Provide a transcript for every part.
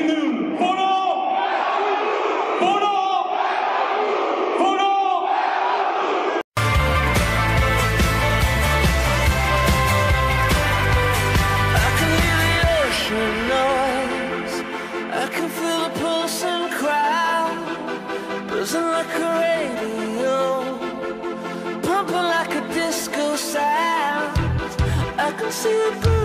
I can hear the ocean noise. I can feel the pulsing crowd. Buzzing like a radio. Pumping like a disco sound. I can see the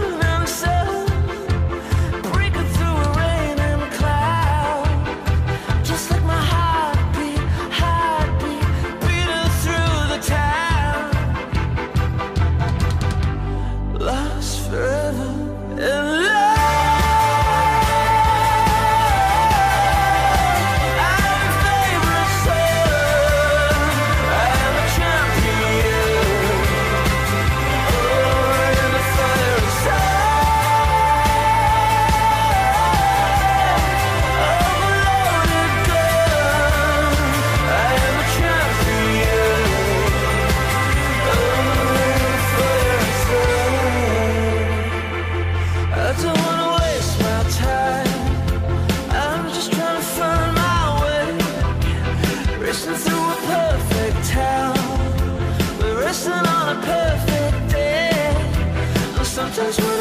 touch